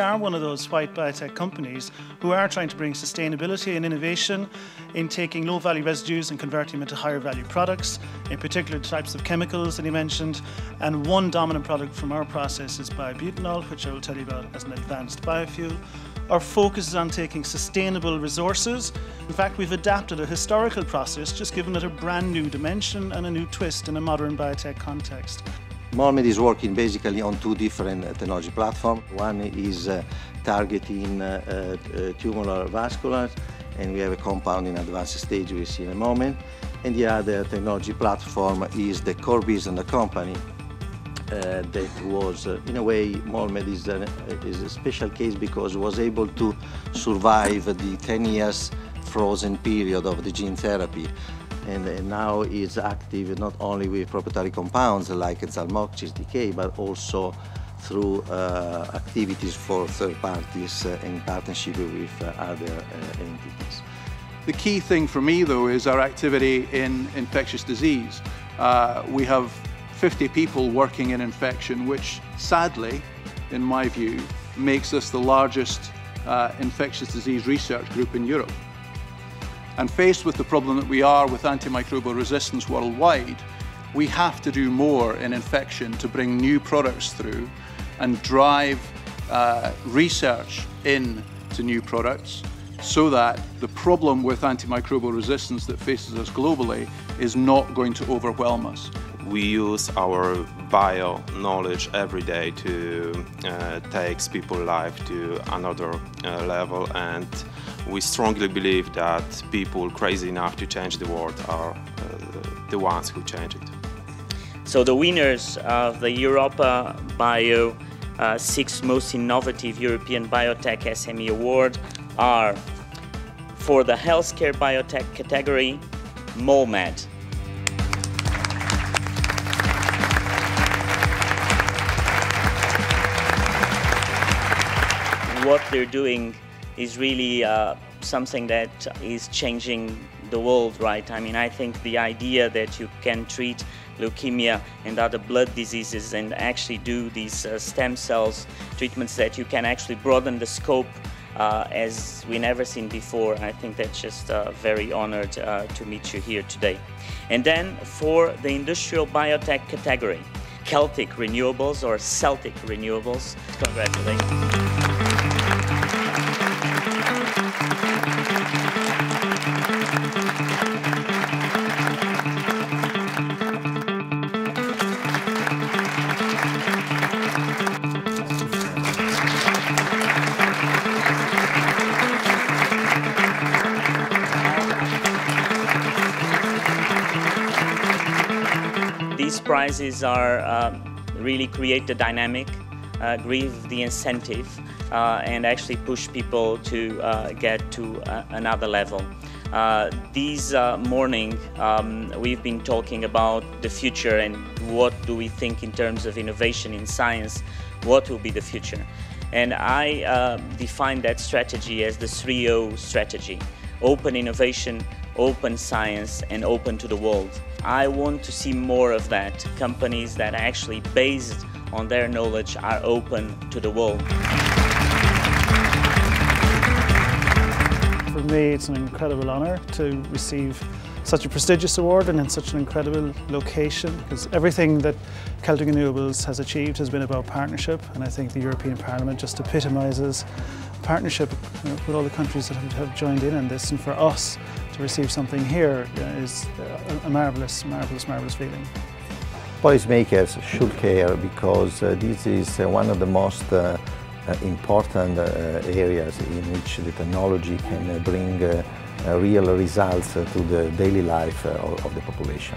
Are one of those white biotech companies who are trying to bring sustainability and innovation in taking low value residues and converting them into higher value products, in particular types of chemicals that he mentioned. And one dominant product from our process is biobutanol, which I will tell you about as an advanced biofuel. Our focus is on taking sustainable resources. In fact, we've adapted a historical process, just given it a brand new dimension and a new twist in a modern biotech context. Molmed is working basically on two different technology platforms. One is uh, targeting uh, uh, tubular vasculars, and we have a compound in advanced stage we'll see in a moment. And the other technology platform is the core business of the company, uh, that was, uh, in a way, Molmed is a, is a special case because was able to survive the 10 years frozen period of the gene therapy and, and now is active not only with proprietary compounds like Zalmoxis TK, but also through uh, activities for third parties uh, in partnership with uh, other uh, entities. The key thing for me, though, is our activity in infectious disease. Uh, we have 50 people working in infection, which sadly, in my view, makes us the largest uh, infectious disease research group in Europe. And faced with the problem that we are with antimicrobial resistance worldwide, we have to do more in infection to bring new products through and drive uh, research into new products so that the problem with antimicrobial resistance that faces us globally is not going to overwhelm us. We use our bio knowledge every day to uh, take people's life to another uh, level and we strongly believe that people crazy enough to change the world are uh, the ones who change it. So the winners of the Europa Bio uh, six most innovative European biotech SME award are for the healthcare biotech category, Molmed. What they're doing is really uh, something that is changing the world, right? I mean, I think the idea that you can treat leukemia and other blood diseases and actually do these uh, stem cells treatments that you can actually broaden the scope uh, as we never seen before. I think that's just uh, very honored uh, to meet you here today. And then for the industrial biotech category, Celtic Renewables or Celtic Renewables, congratulations. These prizes are uh, really create the dynamic, uh, the incentive, uh, and actually push people to uh, get to uh, another level. This morning, um, we've been talking about the future and what do we think in terms of innovation in science, what will be the future. And I uh, define that strategy as the 3O strategy, open innovation, open science, and open to the world. I want to see more of that, companies that are actually based on their knowledge are open to the world. For me, it's an incredible honour to receive such a prestigious award and in such an incredible location because everything that Celtic Renewables has achieved has been about partnership and I think the European Parliament just epitomises partnership with all the countries that have joined in on this and for us to receive something here is a marvellous, marvellous, marvellous feeling. Policymakers should care because uh, this is uh, one of the most uh, uh important uh, areas in which the technology can uh, bring real results to the daily life of the population.